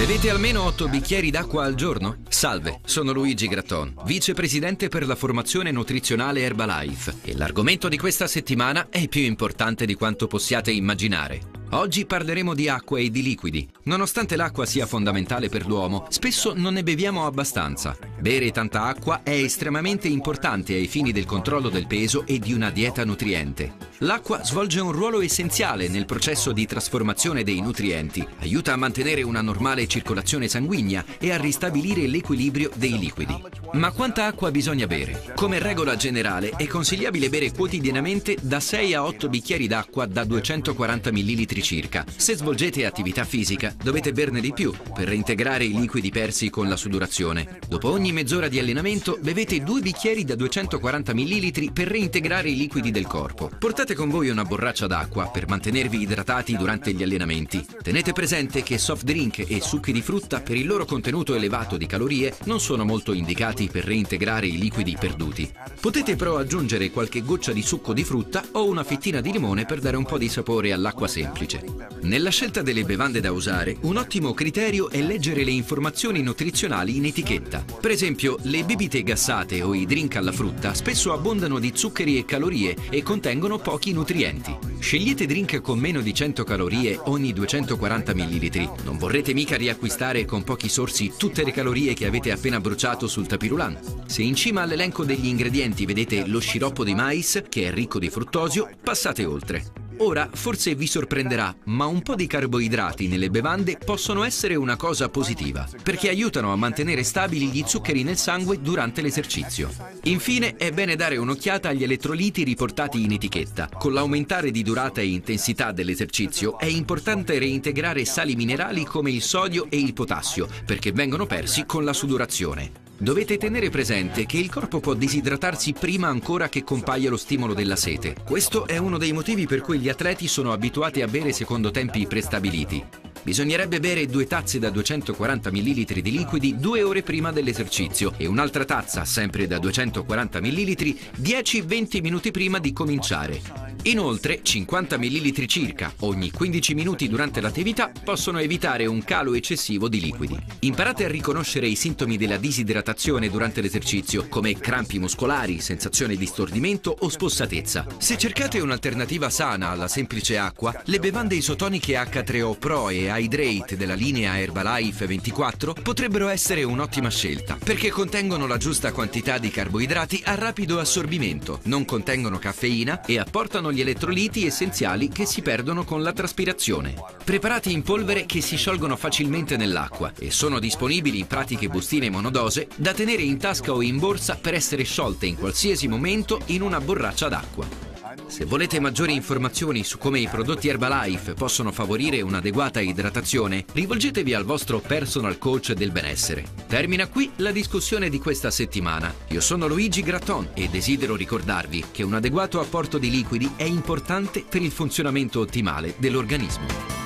Bevete almeno 8 bicchieri d'acqua al giorno? Salve, sono Luigi Gratton, vicepresidente per la formazione nutrizionale Herbalife e l'argomento di questa settimana è più importante di quanto possiate immaginare. Oggi parleremo di acqua e di liquidi. Nonostante l'acqua sia fondamentale per l'uomo, spesso non ne beviamo abbastanza. Bere tanta acqua è estremamente importante ai fini del controllo del peso e di una dieta nutriente. L'acqua svolge un ruolo essenziale nel processo di trasformazione dei nutrienti, aiuta a mantenere una normale circolazione sanguigna e a ristabilire l'equilibrio dei liquidi. Ma quanta acqua bisogna bere? Come regola generale è consigliabile bere quotidianamente da 6 a 8 bicchieri d'acqua da 240 ml circa. Se svolgete attività fisica dovete berne di più per reintegrare i liquidi persi con la sudorazione. Dopo ogni mezz'ora di allenamento bevete 2 bicchieri da 240 ml per reintegrare i liquidi del corpo. Portate con voi una borraccia d'acqua per mantenervi idratati durante gli allenamenti. Tenete presente che soft drink e succhi di frutta per il loro contenuto elevato di calorie non sono molto indicati per reintegrare i liquidi perduti. Potete però aggiungere qualche goccia di succo di frutta o una fettina di limone per dare un po' di sapore all'acqua semplice semplice. Nella scelta delle bevande da usare, un ottimo criterio è leggere le informazioni nutrizionali in etichetta. Per esempio, le bibite gassate o i drink alla frutta spesso abbondano di zuccheri e calorie e contengono pochi nutrienti. Scegliete drink con meno di 100 calorie ogni 240 ml. Non vorrete mica riacquistare con pochi sorsi tutte le calorie che avete appena bruciato sul tapirulan. Se in cima all'elenco degli ingredienti vedete lo sciroppo di mais, che è ricco di fruttosio, passate oltre. Ora forse vi sorprenderà, ma un po' di carboidrati nelle bevande possono essere una cosa positiva, perché aiutano a mantenere stabili gli zuccheri nel sangue durante l'esercizio. Infine è bene dare un'occhiata agli elettroliti riportati in etichetta. Con l'aumentare di durata e intensità dell'esercizio è importante reintegrare sali minerali come il sodio e il potassio, perché vengono persi con la sudorazione. Dovete tenere presente che il corpo può disidratarsi prima ancora che compaia lo stimolo della sete. Questo è uno dei motivi per cui gli atleti sono abituati a bere secondo tempi prestabiliti. Bisognerebbe bere due tazze da 240 ml di liquidi due ore prima dell'esercizio e un'altra tazza, sempre da 240 ml, 10-20 minuti prima di cominciare. Inoltre, 50 ml circa ogni 15 minuti durante l'attività possono evitare un calo eccessivo di liquidi. Imparate a riconoscere i sintomi della disidratazione durante l'esercizio, come crampi muscolari, sensazione di stordimento o spossatezza. Se cercate un'alternativa sana alla semplice acqua, le bevande isotoniche H3O Pro e Hydrate della linea Herbalife 24 potrebbero essere un'ottima scelta, perché contengono la giusta quantità di carboidrati a rapido assorbimento, non contengono caffeina e apportano gli elettroliti essenziali che si perdono con la traspirazione. Preparati in polvere che si sciolgono facilmente nell'acqua e sono disponibili in pratiche bustine monodose da tenere in tasca o in borsa per essere sciolte in qualsiasi momento in una borraccia d'acqua. Se volete maggiori informazioni su come i prodotti Herbalife possono favorire un'adeguata idratazione, rivolgetevi al vostro personal coach del benessere. Termina qui la discussione di questa settimana. Io sono Luigi Gratton e desidero ricordarvi che un adeguato apporto di liquidi è importante per il funzionamento ottimale dell'organismo.